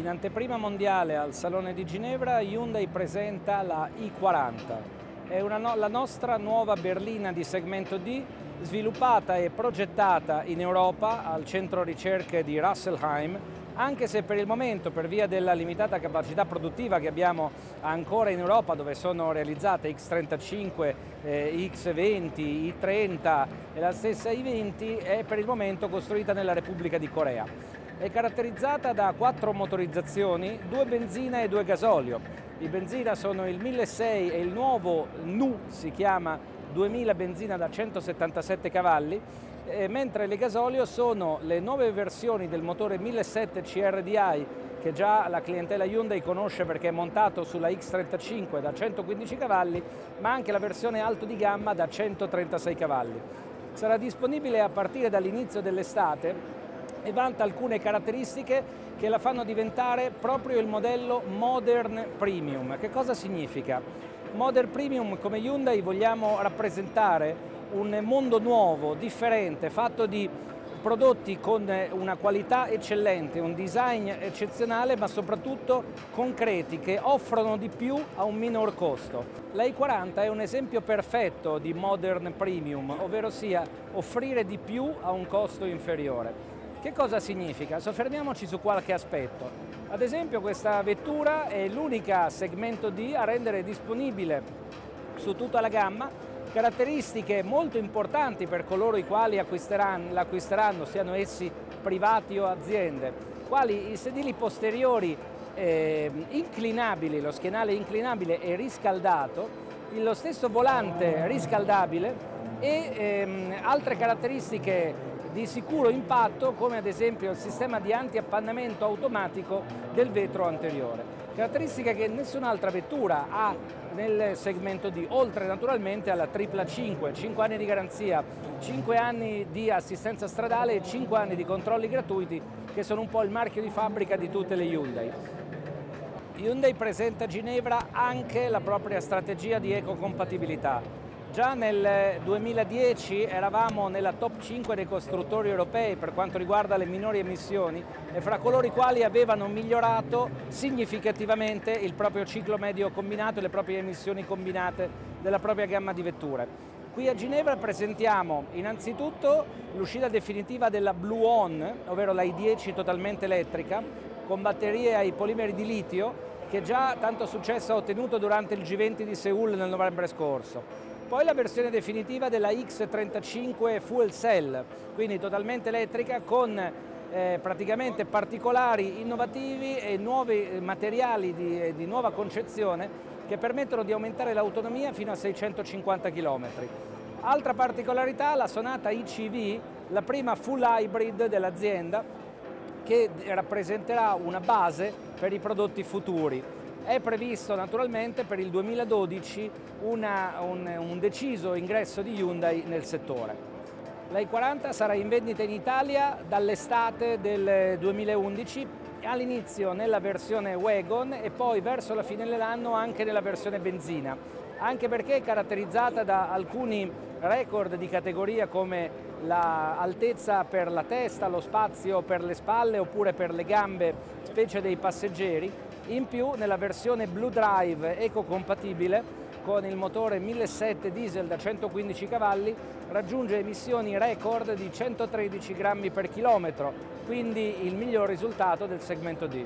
In anteprima mondiale al Salone di Ginevra Hyundai presenta la i40. È no la nostra nuova berlina di segmento D sviluppata e progettata in Europa al centro ricerche di Russelheim anche se per il momento, per via della limitata capacità produttiva che abbiamo ancora in Europa, dove sono realizzate X35, eh, X20, i30 e la stessa i20, è per il momento costruita nella Repubblica di Corea è caratterizzata da quattro motorizzazioni, due benzina e due gasolio. I benzina sono il 1600 e il nuovo NU si chiama 2000 benzina da 177 cavalli, mentre le gasolio sono le nuove versioni del motore 1700 CRDI che già la clientela Hyundai conosce perché è montato sulla X35 da 115 cavalli, ma anche la versione alto di gamma da 136 cavalli. Sarà disponibile a partire dall'inizio dell'estate e vanta alcune caratteristiche che la fanno diventare proprio il modello Modern Premium. Che cosa significa? Modern Premium come Hyundai vogliamo rappresentare un mondo nuovo, differente, fatto di prodotti con una qualità eccellente, un design eccezionale ma soprattutto concreti che offrono di più a un minor costo. La i40 è un esempio perfetto di modern premium, ovvero sia offrire di più a un costo inferiore. Che cosa significa? Soffermiamoci su qualche aspetto. Ad esempio questa vettura è l'unica segmento D a rendere disponibile su tutta la gamma caratteristiche molto importanti per coloro i quali l'acquisteranno, siano essi privati o aziende, quali i sedili posteriori eh, inclinabili, lo schienale inclinabile e riscaldato, lo stesso volante riscaldabile e ehm, altre caratteristiche di sicuro impatto come ad esempio il sistema di anti-appannamento automatico del vetro anteriore. Caratteristica che nessun'altra vettura ha nel segmento D, oltre naturalmente alla tripla 5, 5 anni di garanzia, 5 anni di assistenza stradale e 5 anni di controlli gratuiti che sono un po' il marchio di fabbrica di tutte le Hyundai. Hyundai presenta a Ginevra anche la propria strategia di ecocompatibilità Già nel 2010 eravamo nella top 5 dei costruttori europei per quanto riguarda le minori emissioni e fra coloro i quali avevano migliorato significativamente il proprio ciclo medio combinato e le proprie emissioni combinate della propria gamma di vetture. Qui a Ginevra presentiamo innanzitutto l'uscita definitiva della Blue On, ovvero la i10 totalmente elettrica, con batterie ai polimeri di litio, che già tanto successo ha ottenuto durante il G20 di Seoul nel novembre scorso. Poi la versione definitiva della X35 Fuel Cell, quindi totalmente elettrica con eh, praticamente particolari innovativi e nuovi materiali di, eh, di nuova concezione che permettono di aumentare l'autonomia fino a 650 km. Altra particolarità, la Sonata ICV, la prima full hybrid dell'azienda che rappresenterà una base per i prodotti futuri. È previsto naturalmente per il 2012 una, un, un deciso ingresso di Hyundai nel settore. La i40 sarà in vendita in Italia dall'estate del 2011, all'inizio nella versione wagon e poi verso la fine dell'anno anche nella versione benzina, anche perché è caratterizzata da alcuni record di categoria come l'altezza per la testa, lo spazio per le spalle oppure per le gambe, specie dei passeggeri, in più nella versione Blue Drive ecocompatibile con il motore 1700 diesel da 115 cavalli raggiunge emissioni record di 113 grammi per chilometro, quindi il miglior risultato del segmento D.